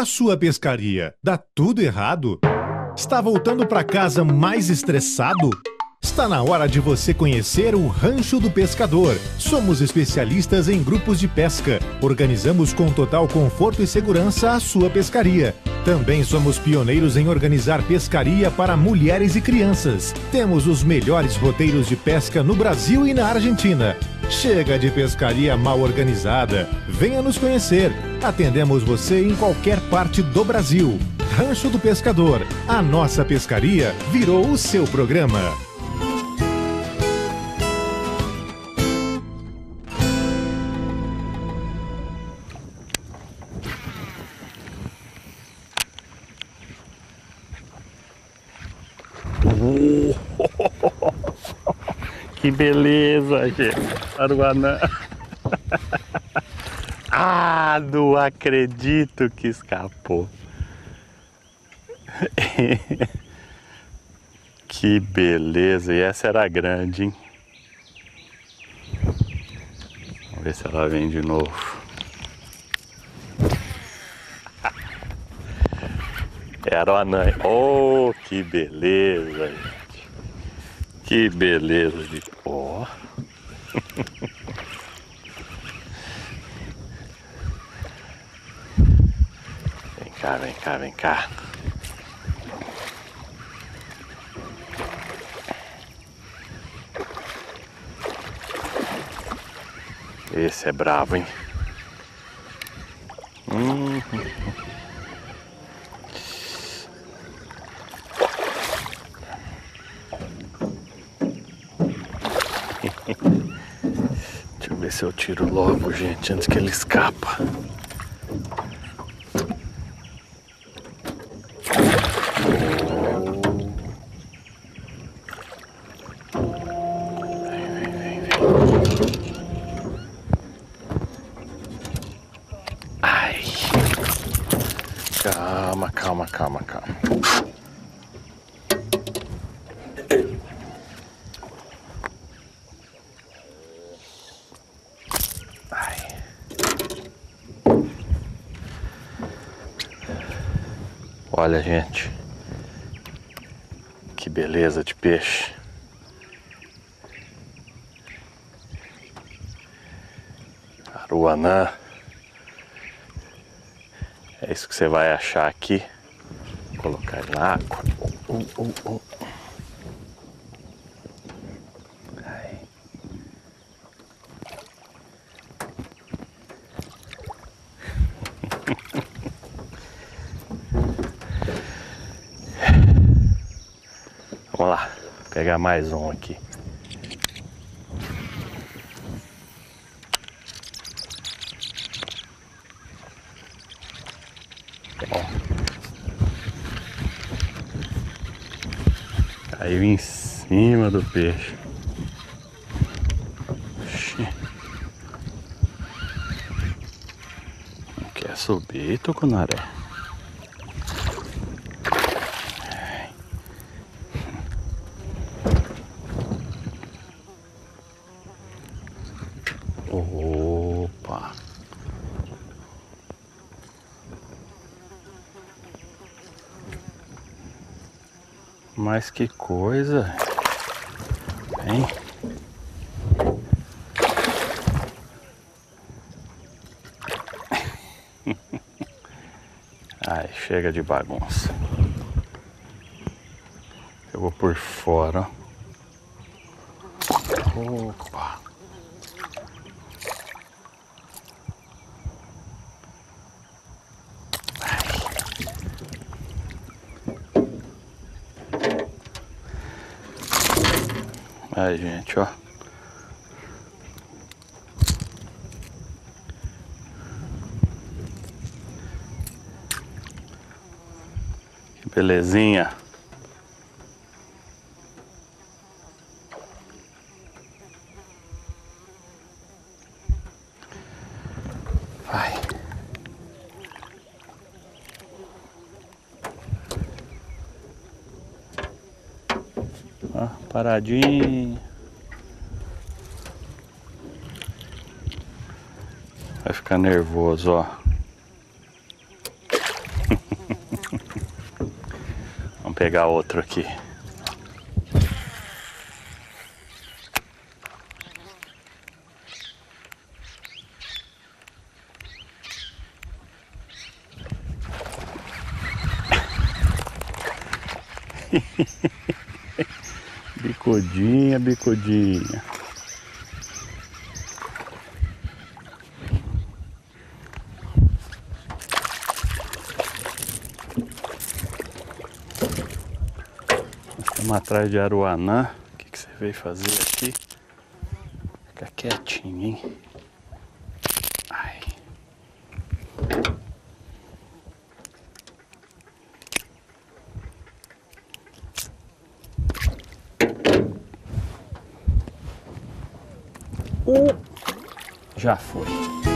A sua pescaria dá tudo errado? Está voltando para casa mais estressado? Está na hora de você conhecer o Rancho do Pescador. Somos especialistas em grupos de pesca. Organizamos com total conforto e segurança a sua pescaria. Também somos pioneiros em organizar pescaria para mulheres e crianças. Temos os melhores roteiros de pesca no Brasil e na Argentina. Chega de pescaria mal organizada. Venha nos conhecer. Atendemos você em qualquer parte do Brasil. Rancho do Pescador. A nossa pescaria virou o seu programa. Que beleza, gente. Aruanã. Ah, não acredito que escapou. Que beleza. E essa era grande, hein? Vamos ver se ela vem de novo. Era o anã. Oh, que beleza, gente. Que beleza de ó. Vem cá, vem cá, vem cá. Esse é bravo, hein? Hum. Ver se eu tiro logo, gente, antes que ele escapa. Calma, calma, calma, calma. Olha, gente. Que beleza de peixe. Aruanã. É isso que você vai achar aqui. Vou colocar ele na água. Vamos lá, pegar mais um aqui. Ó. Caiu em cima do peixe. Não quer subir, tucunaré? Opa! Mas que coisa! Hein? Ai, chega de bagunça. Eu vou por fora. Opa! Ai, gente, ó. Que belezinha. Paradinho. Vai ficar nervoso, ó. pegar outro aqui. bicudinha, bicudinha. Estamos atrás de Aruanã. O que, que você veio fazer aqui? Fica quietinho, hein? Já foi.